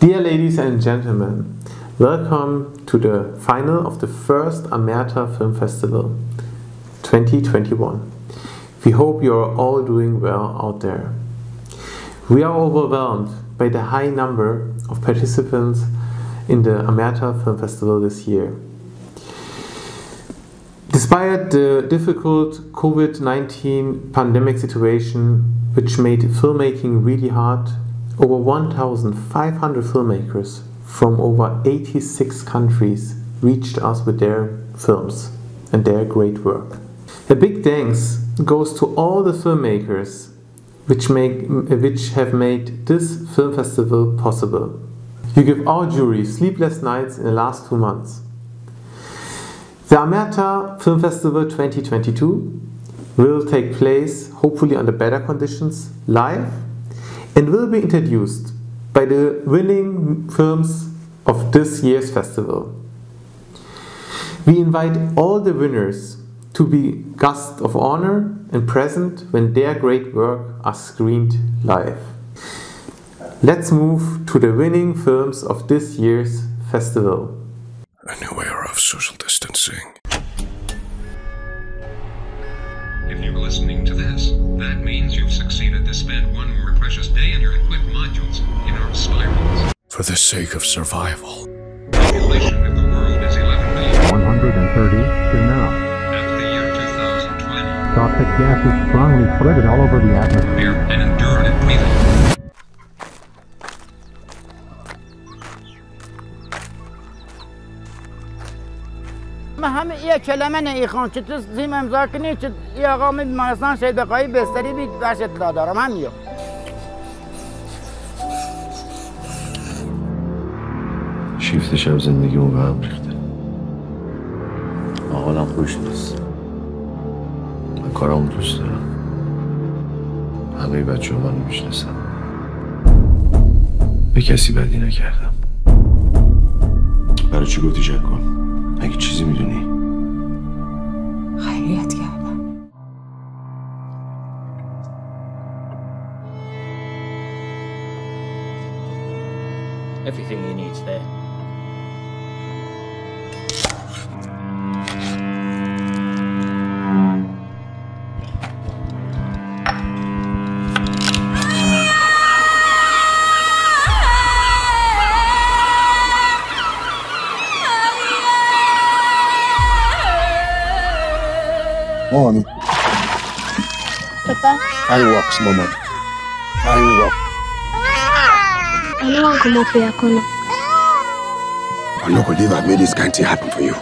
Dear ladies and gentlemen, welcome to the final of the first Amerta Film Festival 2021. We hope you are all doing well out there. We are overwhelmed by the high number of participants in the Amerta Film Festival this year. Despite the difficult COVID 19 pandemic situation, which made filmmaking really hard, over 1,500 filmmakers from over 86 countries reached us with their films and their great work. A big thanks goes to all the filmmakers which, make, which have made this film festival possible. You give our jury sleepless nights in the last two months. The Amerta Film Festival 2022 will take place, hopefully under better conditions, live and will be introduced by the winning films of this year's festival. We invite all the winners to be guests of honor and present when their great work are screened live. Let's move to the winning films of this year's festival. A new era of social distancing. Listening to this, that means you've succeeded to spend one more precious day in your equipped modules in our spirals. For the sake of survival. Population of the world is 11 million. 130 to now. After the year 2020, Toxic gas is strongly spread all over the atmosphere. همه یه کلمه نیخوان که تو زیم امضا کنی که یه آقا می بیمارستان شهید بقایی بستری بید برش اطلاع دارم همین شیفتش هم زندگیمو به هم ریخته. حالم خوش نیست. من کارامو دوست دارم. همه بچه ها منو می‌شناسن. به کسی بدی نکردم. برای چی گفتی جنگ کن؟ اگه چیزی می‌دونی. Everything you need's there. Mommy, Papá, fireworks, mama. Fireworks. ano ang kumapi ako na I'm not leave I made this kind of thing happen for you.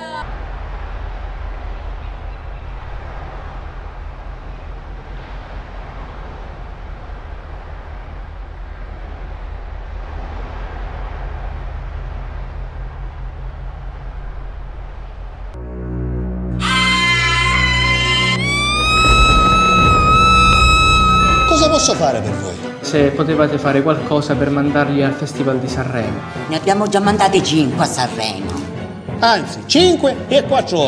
Cosa posso fare per voi? Se potevate fare qualcosa per mandarli al Festival di Sanremo. Ne abbiamo già mandati 5 a Sanremo. Anzi, 5 e 4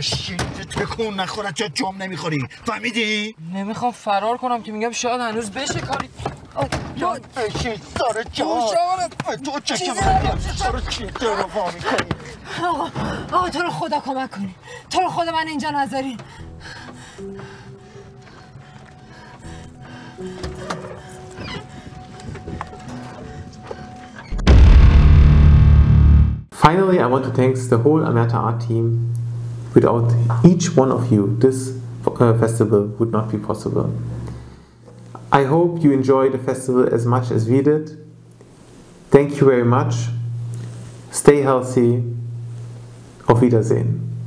شیلتت بکن چه جام نمی‌خوری فهمیدی؟ نمی‌خوام فرار کنم که میگم شاید هنوز بشه کاری تو بشین سر جان تو چشم سر چی تو رو وا میکنی آقا آقا تو رو خدا کمک کنی تو رو خدا من اینجا نذارین Finally, I want to thank the whole Amerta Art team. Without each one of you, this uh, festival would not be possible. I hope you enjoy the festival as much as we did. Thank you very much. Stay healthy. Auf Wiedersehen.